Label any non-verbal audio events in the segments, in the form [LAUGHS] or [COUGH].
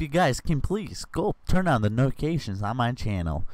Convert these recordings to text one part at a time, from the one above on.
if you guys can please go turn on the notifications on my channel.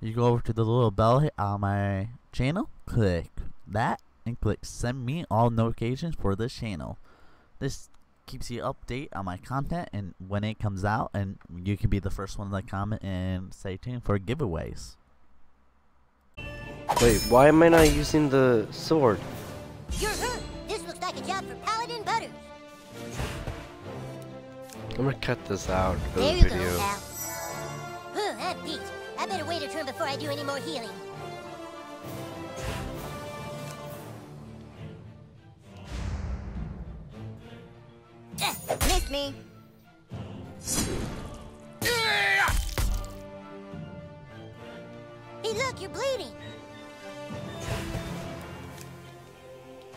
You go over to the little bell on my channel, click that, and click send me all notifications for this channel. This keeps you update on my content and when it comes out, and you can be the first one to comment and stay tuned for giveaways. Wait, why am I not using the sword? You're hurt. This looks like a job for Paladin Butters. I'm gonna cut this out the There you video. go, pal. Huh, I'm beat. I better wait a turn before I do any more healing. Eh, missed me. Hey, look, you're bleeding.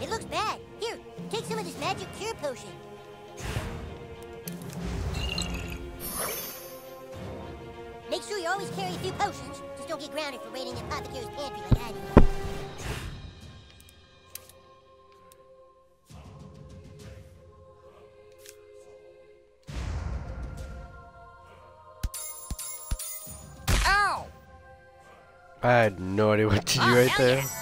It looks bad. Here, take some of this magic cure potion. Oh, potions. Just don't get grounded for raiding the apothecary's pantry like I do. Ow! I had no idea what to do Oh, right hell there.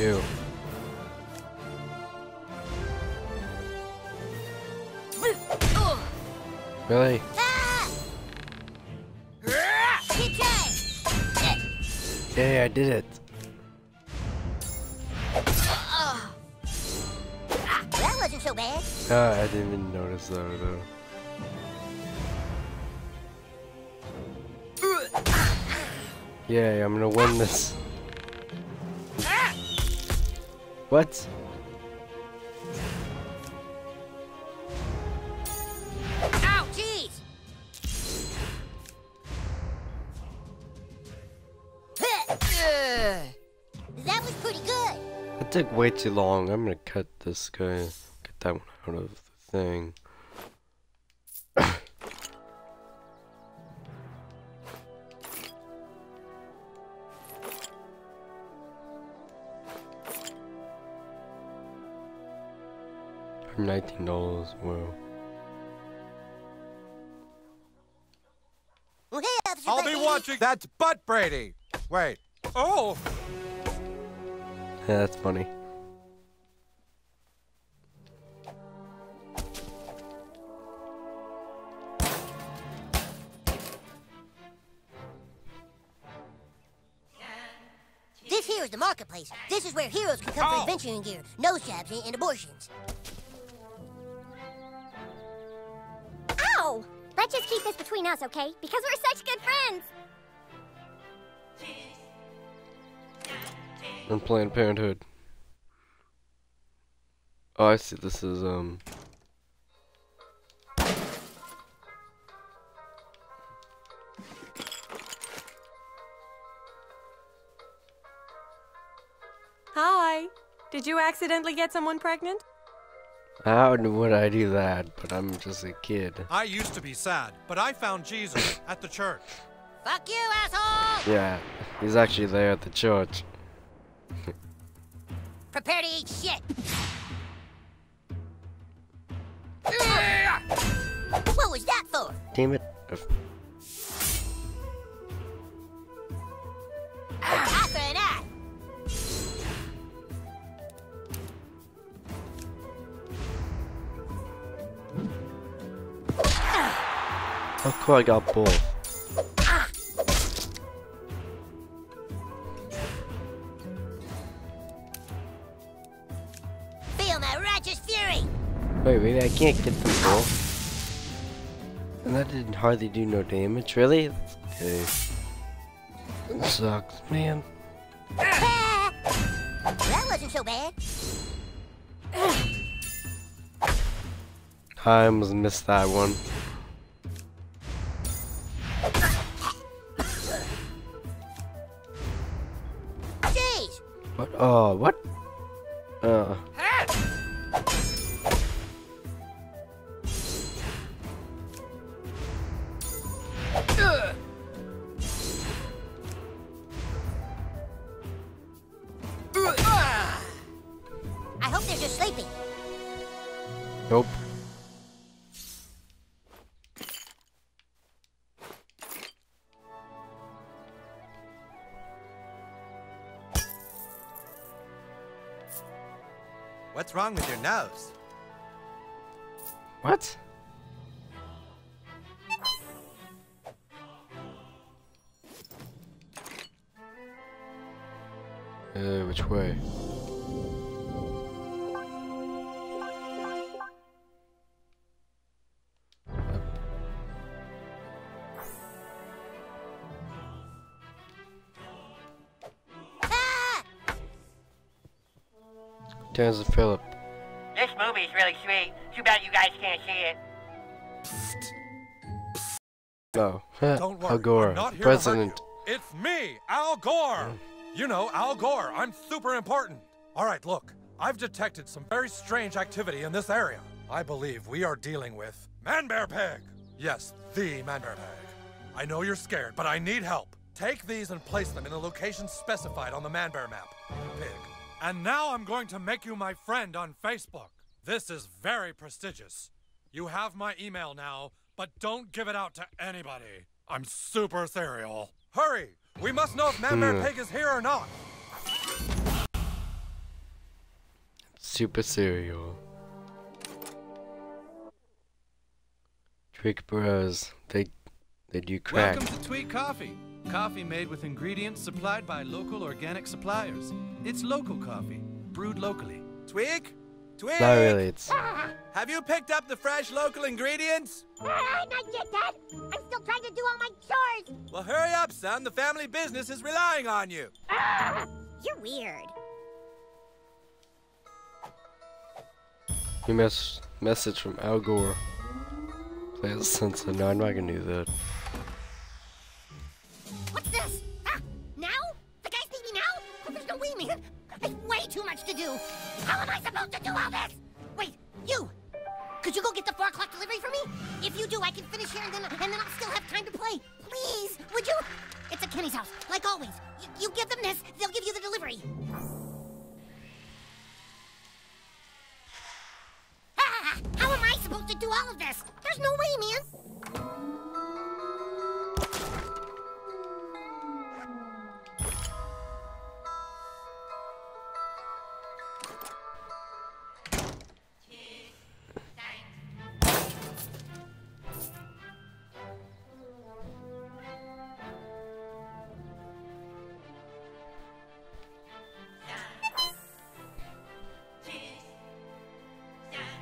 Too. Really? Yay, I did it. That wasn't so bad. Ah, I didn't even notice that though. Yay, I'm gonna win this. What? Ow, jeez! [LAUGHS] That was pretty good. That took way too long. I'm gonna cut this guy. Get that one out of the thing. Nineteen dollars. Wow. Well, I'll be watching. That's Butt Brady. Wait. Oh, Yeah, that's funny. This here is the marketplace. This is where heroes can come Ow. for oh. adventuring gear, nose jobs, and, and abortions. Let's just keep this between us, okay? Because we're such good friends. And Planned Parenthood. Oh, I see. This is um. Hi. Did you accidentally get someone pregnant? How would I do that? But I'm just a kid. I used to be sad, but I found Jesus at the church. Fuck you, asshole! Yeah, he's actually there at the church. Prepare to eat shit. what was that for? Damn it. How cool I got both. Feel my righteous fury. Wait, maybe I can't get them both. And that didn't hardly do no damage, really? Okay. Sucks, man. That wasn't so bad. I almost missed that one. Oh, what? Uh. I hope they're just sleeping. Nope. What's wrong with your nose? What? Uh, which way? Terrance and Phillip. This movie is really sweet. Too bad you guys can't see it. No. Don't worry. Al Gore, I'm not here president. To hurt you. It's me, Al Gore. You know, Al Gore. I'm super important. All right, look. I've detected some very strange activity in this area. I believe we are dealing with Man Bear Pig. Yes, the Man Bear Pig. I know you're scared, but I need help. Take these and place them in the location specified on the Man Bear map. Pig. And now I'm going to make you my friend on Facebook. This is very prestigious. You have my email now, but don't give it out to anybody. I'm super serial. Hurry! We must know if Man Bear Hmm. Pig is here or not. Super cereal. Trick Bros. They they do crack. Welcome to Tweek Coffee. Coffee made with ingredients supplied by local organic suppliers. It's local coffee, brewed locally. Twig? Twig? Not really. It's [LAUGHS] Have you picked up the fresh local ingredients? Ah, not yet, Dad. I'm still trying to do all my chores. Well, hurry up, son. The family business is relying on you. [LAUGHS] You're weird. new mess message from Al Gore. Play a sensor. No, I'm not gonna do that. Too much to do. How am I supposed to do all this? Wait, you! Could you go get the four o'clock delivery for me? If you do, I can finish here and then, and then I'll still have time to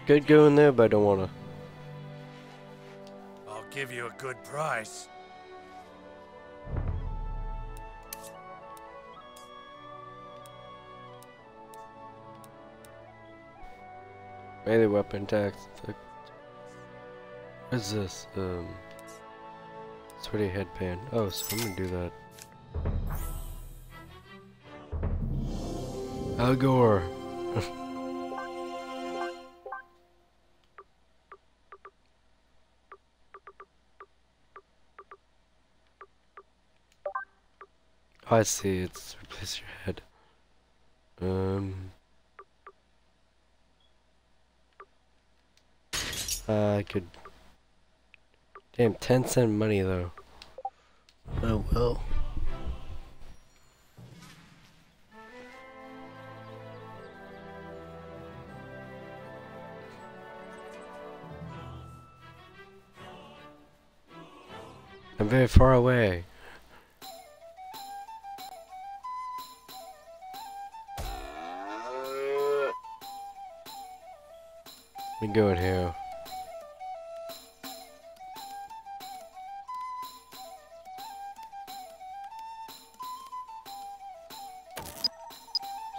Could go in there, but I don't wanna. I'll give you a good price. Melee weapon attacks. What is this? Um. Sweaty headband. Oh, so I'm gonna do that. Al [LAUGHS] Oh, I see. It's replace your head. Um. Uh, I could. Damn, 10 cent money though. Oh well. I'm very far away. Me here.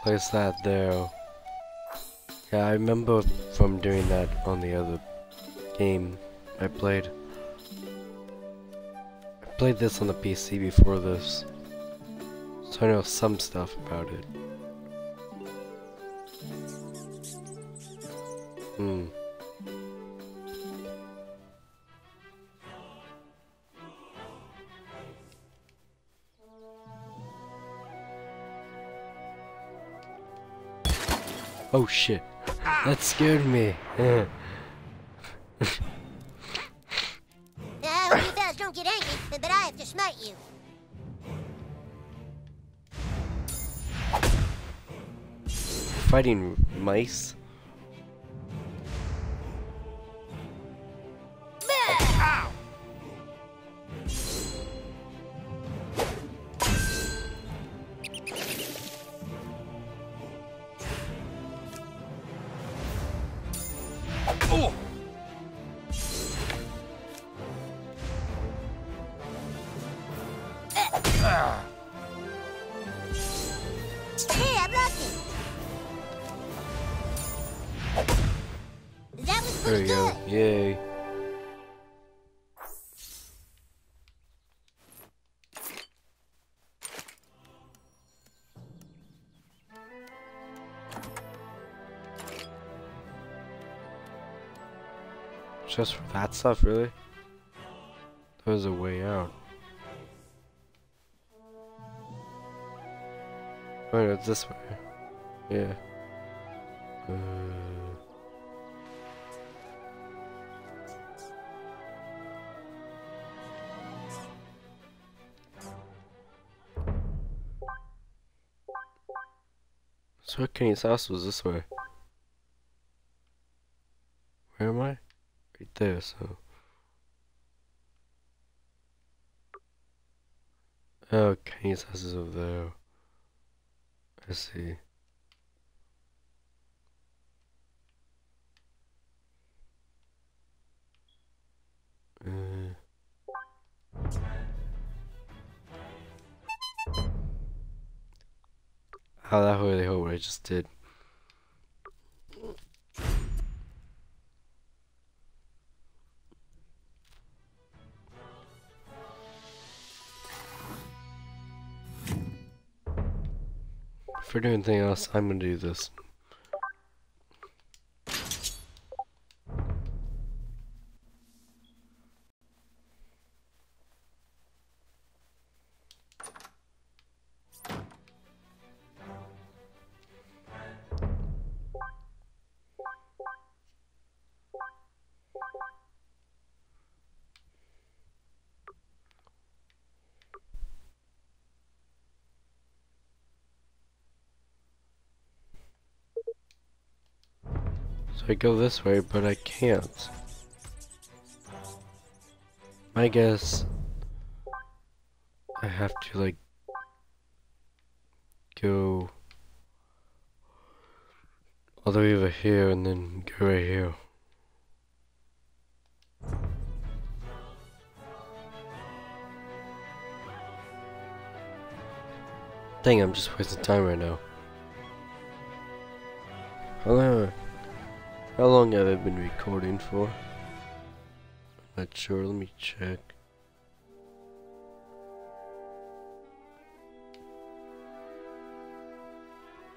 place that there. Yeah, I remember from doing that on the other game I played. I played this on the PC before this, so I know some stuff about it. Hmm. Oh shit. That scared me. Ah, you fellas don't get angry, but I have to smite you. Fighting mice? There we go. Yay. Just for that stuff, really? There's a way out. Oh, it's this way. Yeah. Uh... So Kenny's house was this way. Where am I? Right there, so. Oh, Kenny's house is over there. I see. That really hurt what I just did. For doing anything else, I'm gonna do this. I go this way, but I can't. I guess I have to like go all the way over here and then go right here. Dang, I'm just wasting time right now. Hello. How long have I been recording for? I'm not sure, let me check.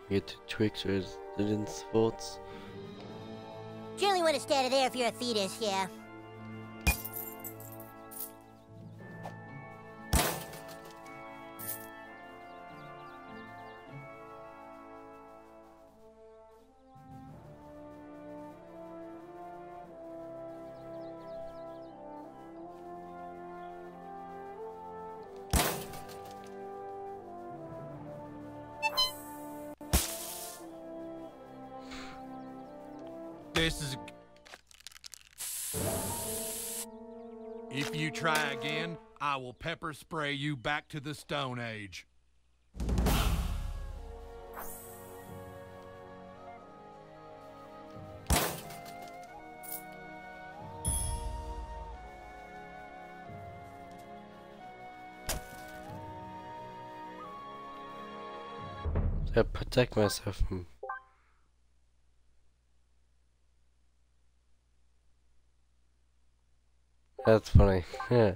Get to Twix residence votes. Generally want to stay out of there if you're a fetus, yeah. This is. If you try again, I will pepper spray you back to the Stone Age. to protect myself from. That's funny. Yeah.